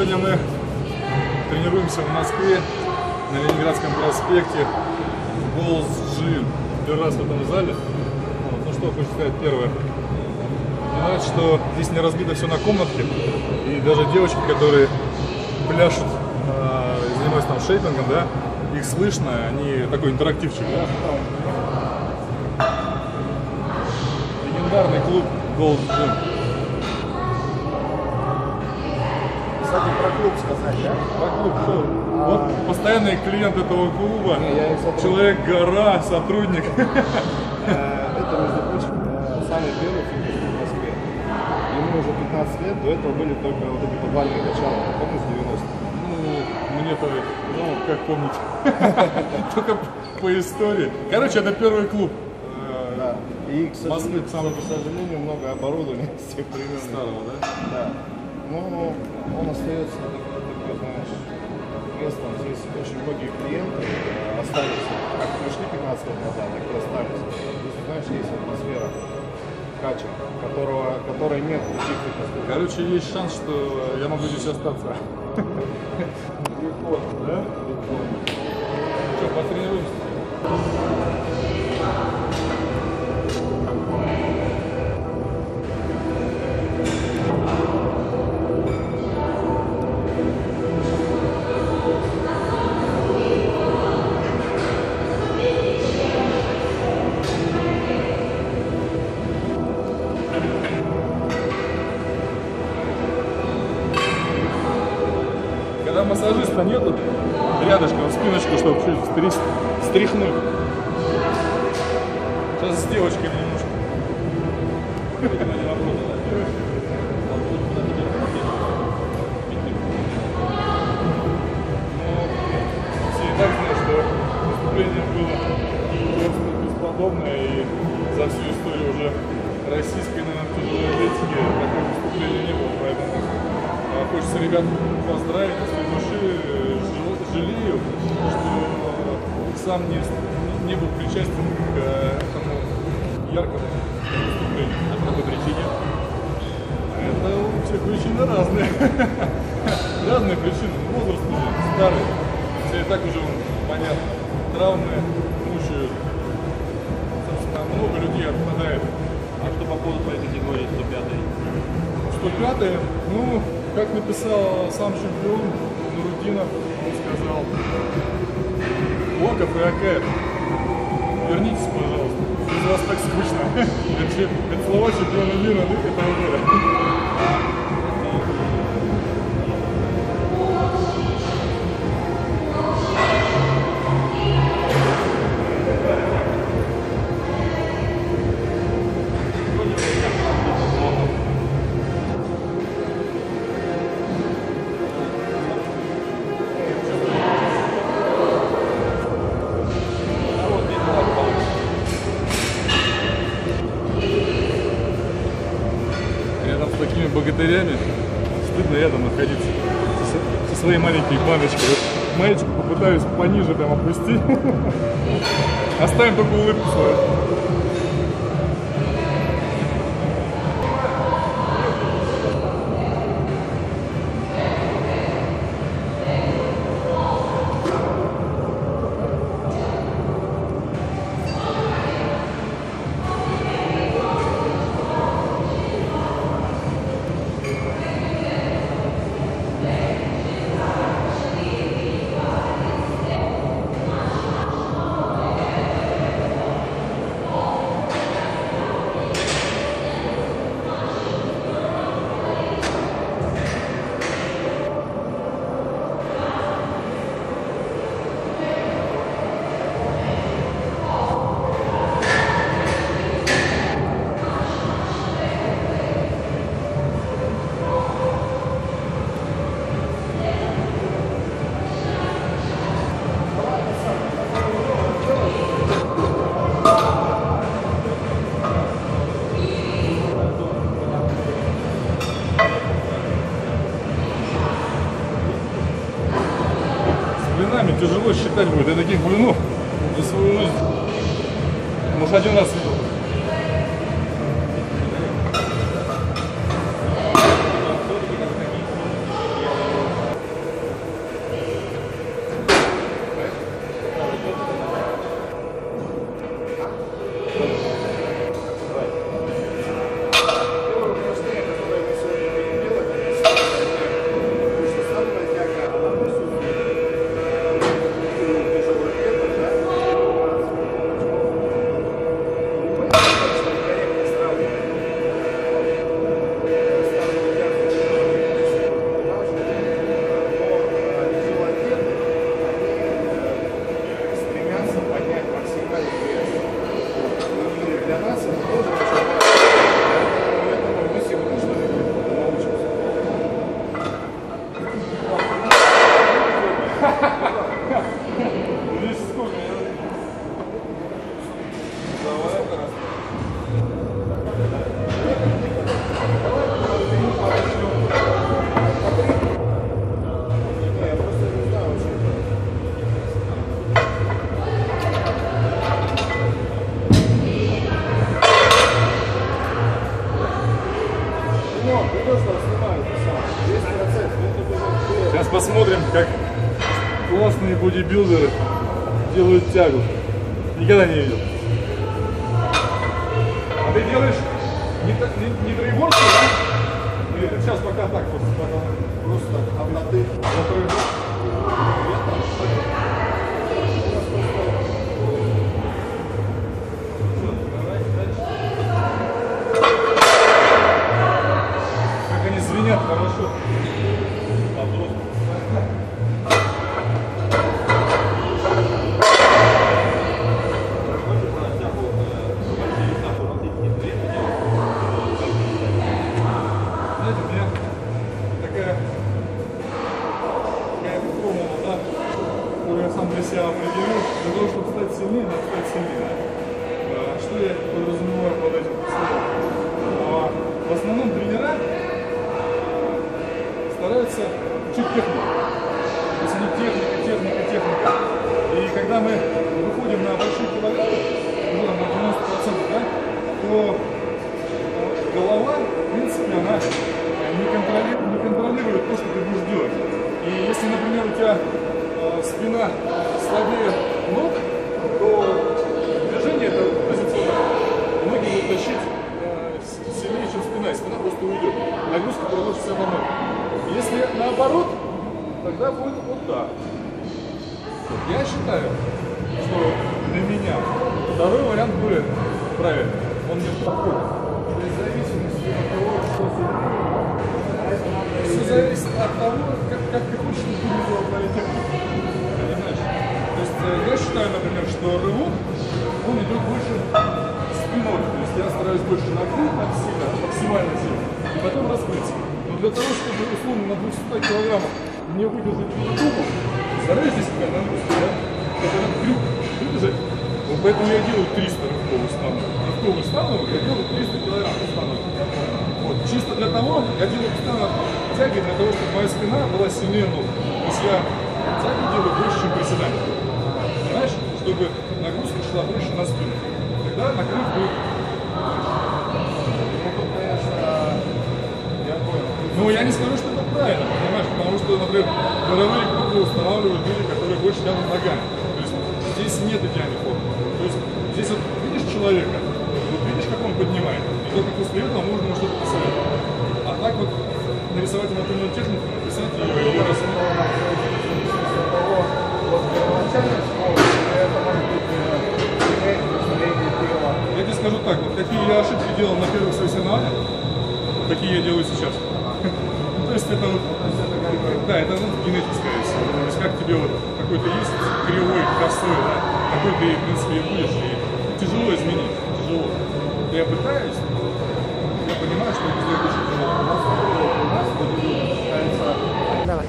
Сегодня мы тренируемся в Москве на Ленинградском проспекте Gold's Gym. Первый раз в этом зале. Вот, ну что хочу сказать первое. Нравится, что здесь не разбито все на комнатке. И даже девочки, которые пляшут, э, занимаются там шейпингом, да, их слышно, они такой интерактивчик, да. Легендарный клуб Gold's Gym. Кстати, про клуб сказать, да? Про клуб что? Вот постоянный клиент этого клуба, Не, человек-гора, сотрудник. Э, Это, между прочим, самый первый фитнес в Москве. Ему уже 15 лет, до этого были только вот эти подвальные качалки, помнишь, 90 Ну, мне-то, ну, как помнить, только по истории. Короче, это первый клуб. э, Да. И, к сожалению, к сожалению, много оборудования с тех времен. Старого, да? Да. Но он остается такой, знаешь, местом. Здесь очень многие клиенты остались, как пришли 15 лет назад, так и остались. Здесь, знаешь, есть атмосфера кача, которого, которой нет в других фитнес-клубах. Короче, есть шанс, что я могу здесь остаться. Легко, Да? Что, потренируемся? Массажиста нету, рядышком спиночку, чтобы чуть стряхнуть. Сейчас с девочкой немножко. Ну, российской, наверное, тяжелой атлетики такого выступления не было, поэтому Хочется ребят поздравить от души. Э, жал- Жалею, что сам не, не был причастен к э, этому яркому выступлению. А по какой причине? Это у всех причины разные. Разные причины. Возраст уже старый. Все и так уже понятно. Травмы мучают. Собственно, много людей отпадает. А что по поводу твоей категории 105 105 ну, как написал сам чемпион Нурудинов, он сказал, Локов и Акаев, вернитесь, пожалуйста, без вас так скучно. Это, это слова чемпиона мира ну, этого года. Своей маленькой баночкой. Вот маечку попытаюсь пониже там опустить. Оставим только улыбку свою. Профессиональные бодибилдеры делают тягу. Никогда не видел. А ты делаешь не, не, не дрейворки, да? Или сейчас пока так, вот, пока просто обноты. Как стараются учить технику. То есть они техника, техника, техника. И когда мы выходим на большие килограммы, ну, на 90%, да, то голова, в принципе, она не контролирует, не контролирует то, что ты будешь делать. И если, например, у тебя э, спина слабее ног, то движение это позиционное. Ноги будут тащить э, сильнее, чем спина, и спина просто уйдет. Нагрузка переложится на ноги. Если наоборот, тогда будет вот так. Я считаю, что для меня второй вариант будет правильный. Он мне подходит. В зависимости от того, что Все зависит от того, как, как ты хочешь, твоя техника. Понимаешь? То есть э, я считаю, например, что рывок, он идет больше спиной. То есть я стараюсь больше нагнуть так сильно, максимально сильно, и потом раскрыться. Для того, чтобы, условно, на 200 килограммах мне выдержать трубу, стараюсь здесь какая нагрузка, да? Как этот крюк выдержать. Вот поэтому я делаю 300 рывковых станов. Рывковых станов я делаю 300 килограмм станов. Вот, чисто для того, я делаю постоянно тяги для того, чтобы моя спина была сильнее ног. То есть я тяги делаю больше, чем приседания. Понимаешь? Чтобы нагрузка шла больше на спину. Тогда накрыв будет. Ну, я не скажу, что это правильно, понимаешь? Потому что, например, горовые круги устанавливают люди, которые больше тянут ногами. То есть здесь нет идеальной формы. То есть здесь вот видишь человека, вот видишь, как он поднимает, и только после этого можно ему что-то посоветовать. А так вот нарисовать анатомную технику, написать ее ее тела. Я тебе скажу так, вот какие я ошибки делал на первых своих соревнованиях, такие я делаю сейчас. То есть это вот, да, это ну, генетика, скорее всего. То есть как тебе вот какой-то есть кривой, косой, да, такой ты, в принципе, и будешь, и тяжело изменить, тяжело. Я пытаюсь, я понимаю, что это очень тяжело. Давай.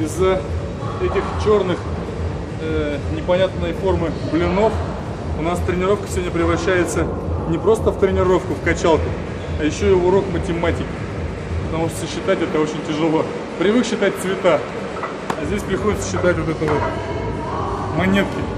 Из-за этих черных э, непонятной формы блинов у нас тренировка сегодня превращается не просто в тренировку, в качалку, а еще и в урок математики. Потому что считать это очень тяжело. Привык считать цвета, а здесь приходится считать вот это вот монетки.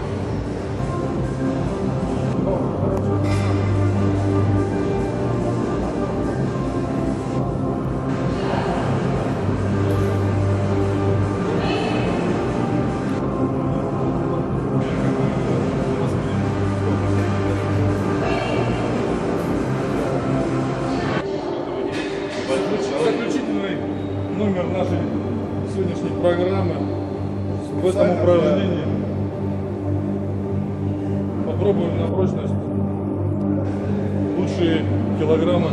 Лучшие килограммы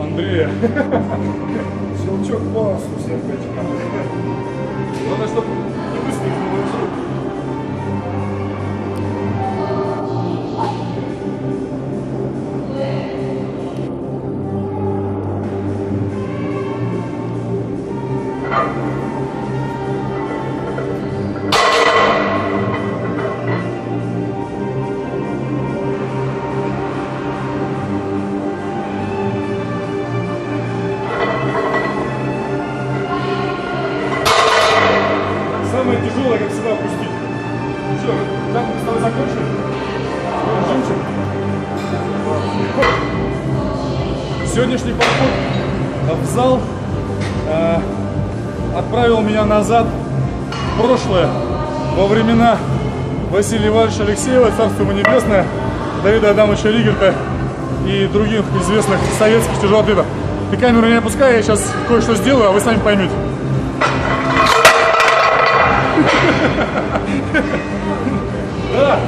Андрея. Щелчок по качкам. Главное, чтобы поход в зал э, отправил меня назад в прошлое. во времена Василия Ивановича Алексеева, царство ему небесное, Давида Адамовича Ригельта и других известных советских тяжелоатлетов. Ты камеру не опускай, я сейчас кое-что сделаю, а вы сами поймете. Да,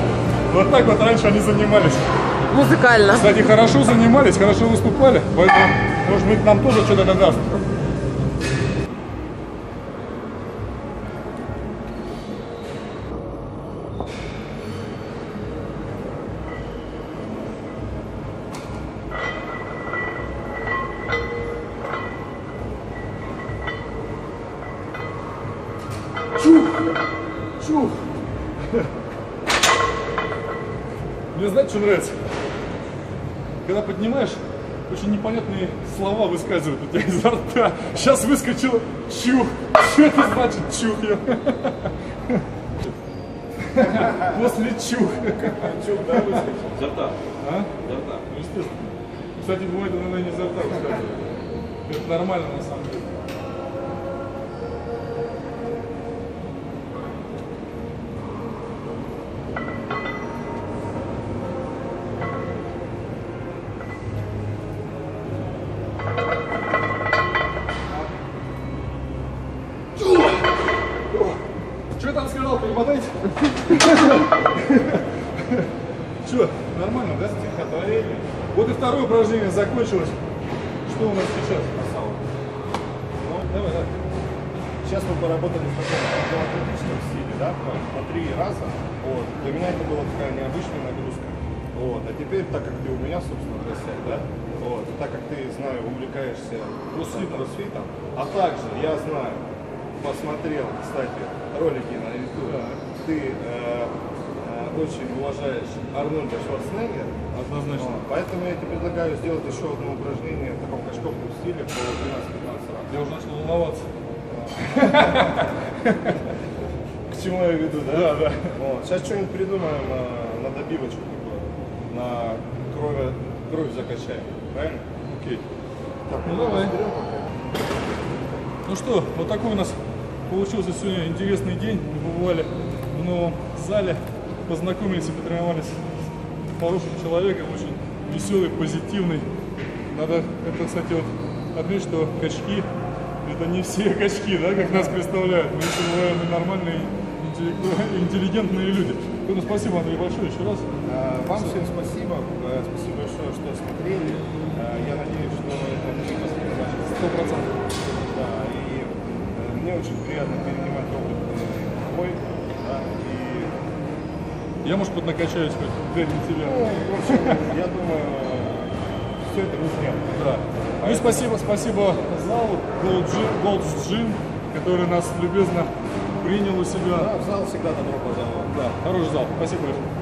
вот так вот раньше они занимались. Музыкально. Кстати, хорошо занимались, хорошо выступали, поэтому, может быть, нам тоже что-то додаст. Чух! Чух! Мне знаете, что нравится? Когда поднимаешь, очень непонятные слова выскальзывают у тебя изо рта. Сейчас выскочил чух. Что это значит чух? Я- После чух. Чук, да, выскочил? Изо рта. А? Изо рта. Естественно. Кстати, бывает иногда не изо рта. Это нормально на самом деле. Что там сказал, перемотайте? Что, нормально, да? Стихотворение. Вот и второе упражнение закончилось. Что у нас сейчас? Ну, давай, давай. Сейчас мы поработали в таком автоматическом стиле, да, по, три раза. Вот. Для меня это была такая необычная нагрузка. Вот. А теперь, так как ты у меня, собственно, в гостях, да, вот, так как ты, знаю, увлекаешься кроссфитом, а также, я знаю, посмотрел, кстати, ролики на YouTube, ты э, э, очень уважаешь Арнольда Шварценеггера, Однозначно. Вот. Поэтому я тебе предлагаю сделать еще одно упражнение в таком качковом стиле по 12-15 раз. Я уже начал волноваться. К чему я веду, да? Да, да. Вот. Сейчас что-нибудь придумаем на, на добивочку такое. На кровь, кровь закачаем. Правильно? Окей. Так, Ну, давай. Ну что, вот такой у нас получился сегодня интересный день. Мы побывали в новом зале, познакомились и потренировались с хорошим человеком, очень веселый, позитивный. Надо, это, кстати, вот отметить, что качки это не все качки, да, как нас представляют. Мы еще бываем нормальные, интеллигентные люди. Ну, спасибо, Андрей, большое еще раз. А, вам всем спасибо. Э, спасибо большое, что смотрели. Э, я надеюсь, что это не последний раз. 100% очень приятно перенимать опыт э, твой. Да, и Я, может, поднакачаюсь хоть для тебя. Ну, в общем, я думаю, все это нужно. Да. Ну и спасибо, спасибо залу Gold's Gym, который нас любезно принял у себя. Да, в зал всегда добро пожаловать. Да, хороший зал. Спасибо большое.